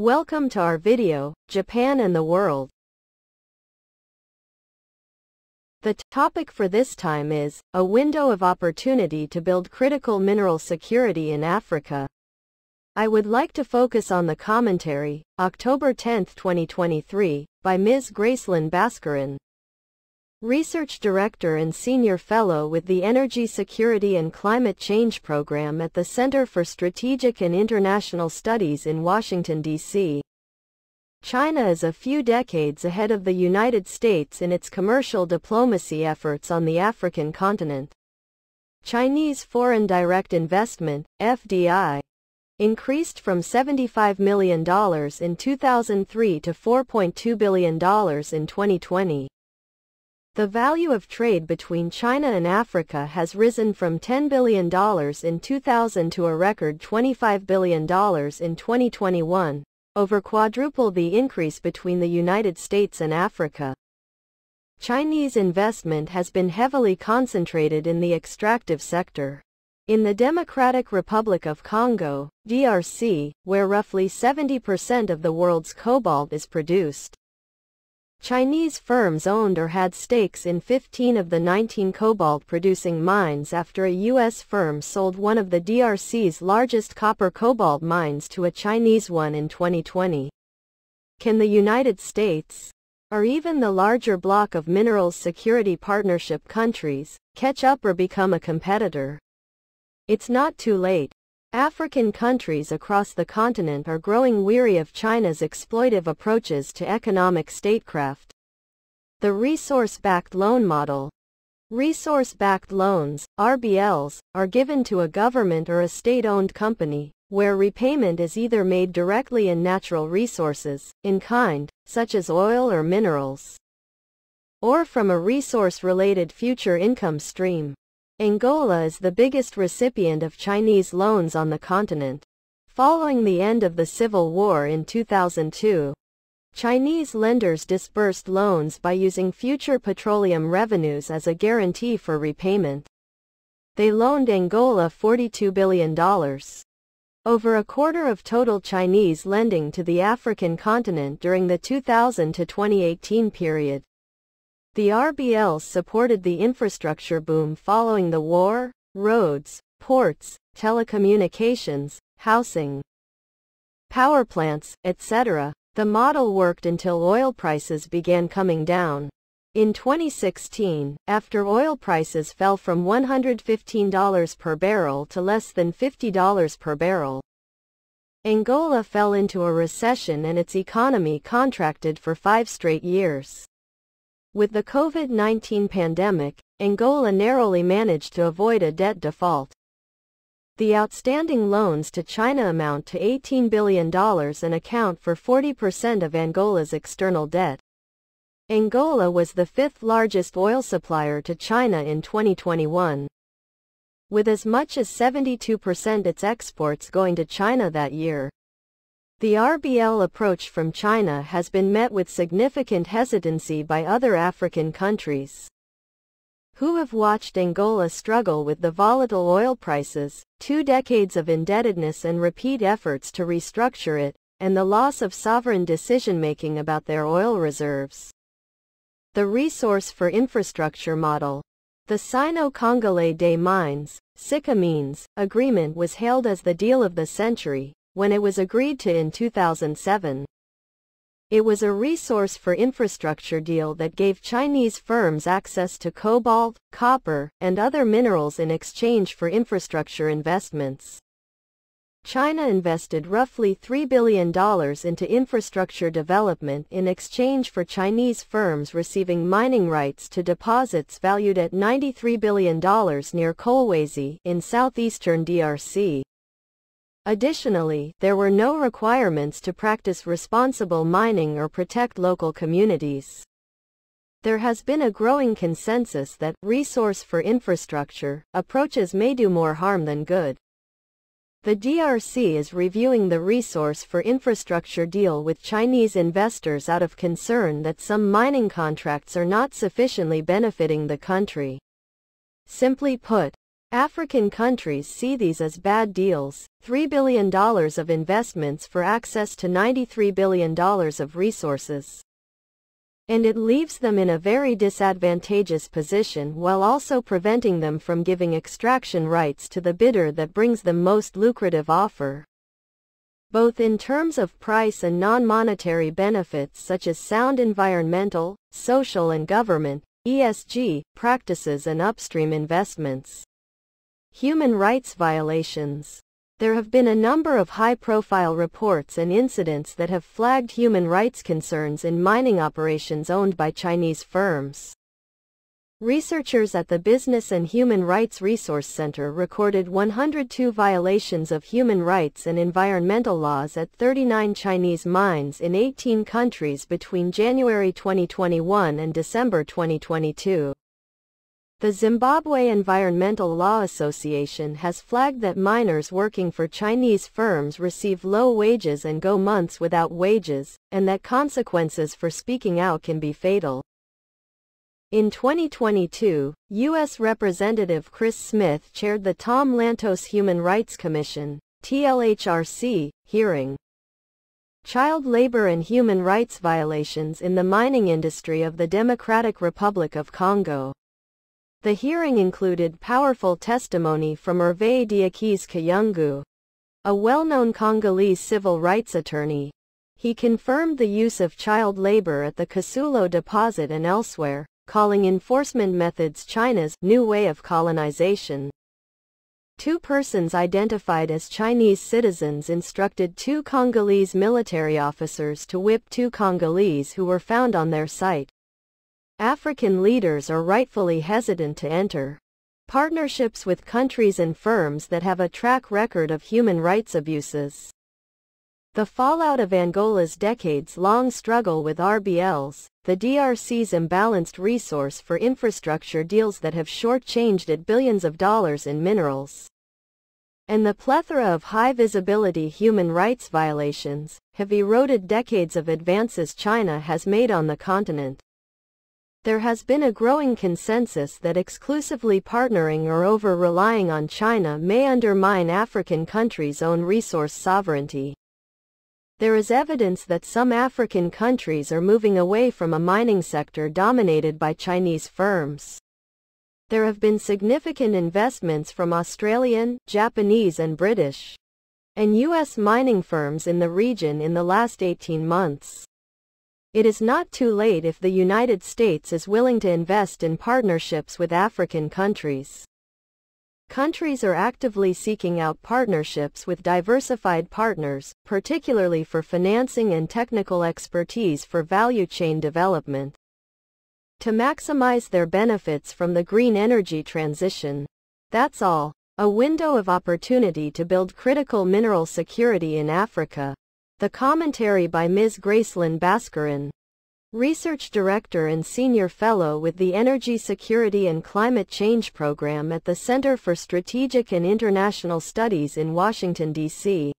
Welcome to our video, Japan and the World. The topic for this time is, a window of opportunity to build critical mineral security in Africa. I would like to focus on the commentary, October 10, 2023, by Ms. Gracelin Baskaran. Research Director and Senior Fellow with the Energy Security and Climate Change Program at the Center for Strategic and International Studies in Washington, D.C. China is a few decades ahead of the United States in its commercial diplomacy efforts on the African continent. Chinese foreign direct investment, FDI, increased from $75 million in 2003 to $4.2 billion in 2020. The value of trade between China and Africa has risen from $10 billion in 2000 to a record $25 billion in 2021, over quadruple the increase between the United States and Africa. Chinese investment has been heavily concentrated in the extractive sector. In the Democratic Republic of Congo, DRC, where roughly 70% of the world's cobalt is produced, Chinese firms owned or had stakes in 15 of the 19 cobalt-producing mines after a U.S. firm sold one of the DRC's largest copper-cobalt mines to a Chinese one in 2020. Can the United States, or even the larger bloc of Minerals Security Partnership countries, catch up or become a competitor? It's not too late. African countries across the continent are growing weary of China's exploitive approaches to economic statecraft. The resource-backed loan model. Resource-backed loans, RBLs, are given to a government or a state-owned company, where repayment is either made directly in natural resources, in kind, such as oil or minerals, or from a resource-related future income stream. Angola is the biggest recipient of Chinese loans on the continent. Following the end of the Civil War in 2002, Chinese lenders disbursed loans by using future petroleum revenues as a guarantee for repayment. They loaned Angola $42 billion. Over a quarter of total Chinese lending to the African continent during the 2000 to 2018 period. The RBL supported the infrastructure boom following the war, roads, ports, telecommunications, housing, power plants, etc. The model worked until oil prices began coming down. In 2016, after oil prices fell from $115 per barrel to less than $50 per barrel, Angola fell into a recession and its economy contracted for five straight years. With the COVID-19 pandemic, Angola narrowly managed to avoid a debt default. The outstanding loans to China amount to $18 billion and account for 40% of Angola's external debt. Angola was the fifth largest oil supplier to China in 2021. With as much as 72% of its exports going to China that year. The RBL approach from China has been met with significant hesitancy by other African countries who have watched Angola struggle with the volatile oil prices, two decades of indebtedness and repeat efforts to restructure it, and the loss of sovereign decision-making about their oil reserves. The Resource for Infrastructure Model The Sino-Congolais des Mines, SICAMINES, agreement was hailed as the deal of the century, when it was agreed to in 2007. It was a resource for infrastructure deal that gave Chinese firms access to cobalt, copper, and other minerals in exchange for infrastructure investments. China invested roughly $3 billion into infrastructure development in exchange for Chinese firms receiving mining rights to deposits valued at $93 billion near Kolwezi in southeastern DRC. Additionally, there were no requirements to practice responsible mining or protect local communities. There has been a growing consensus that resource for infrastructure approaches may do more harm than good. The DRC is reviewing the resource for infrastructure deal with Chinese investors out of concern that some mining contracts are not sufficiently benefiting the country. Simply put, African countries see these as bad deals, $3 billion of investments for access to $93 billion of resources. And it leaves them in a very disadvantageous position while also preventing them from giving extraction rights to the bidder that brings the most lucrative offer. Both in terms of price and non-monetary benefits such as sound environmental, social and government, ESG, practices and upstream investments. Human rights violations. There have been a number of high-profile reports and incidents that have flagged human rights concerns in mining operations owned by Chinese firms. Researchers at the Business and Human Rights Resource Center recorded 102 violations of human rights and environmental laws at 39 Chinese mines in 18 countries between January 2021 and December 2022. The Zimbabwe Environmental Law Association has flagged that miners working for Chinese firms receive low wages and go months without wages, and that consequences for speaking out can be fatal. In 2022, U.S. Representative Chris Smith chaired the Tom Lantos Human Rights Commission, TLHRC, hearing. Child labor and human rights violations in the mining industry of the Democratic Republic of Congo. The hearing included powerful testimony from Hervé Diakise Kayungu, a well-known Congolese civil rights attorney. He confirmed the use of child labor at the Kasulo deposit and elsewhere, calling enforcement methods China's new way of colonization. Two persons identified as Chinese citizens instructed two Congolese military officers to whip two Congolese who were found on their site. African leaders are rightfully hesitant to enter partnerships with countries and firms that have a track record of human rights abuses. The fallout of Angola's decades-long struggle with RBLs, the DRC's imbalanced resource for infrastructure deals that have shortchanged it billions of dollars in minerals, and the plethora of high-visibility human rights violations, have eroded decades of advances China has made on the continent. There has been a growing consensus that exclusively partnering or over-relying on China may undermine African countries' own resource sovereignty. There is evidence that some African countries are moving away from a mining sector dominated by Chinese firms. There have been significant investments from Australian, Japanese and British and U.S. mining firms in the region in the last 18 months. It is not too late if the United States is willing to invest in partnerships with African countries. Countries are actively seeking out partnerships with diversified partners, particularly for financing and technical expertise for value chain development. To maximize their benefits from the green energy transition. That's all. A window of opportunity to build critical mineral security in Africa. The commentary by Ms. Gracelin Baskaran, Research Director and Senior Fellow with the Energy Security and Climate Change Program at the Center for Strategic and International Studies in Washington, D.C.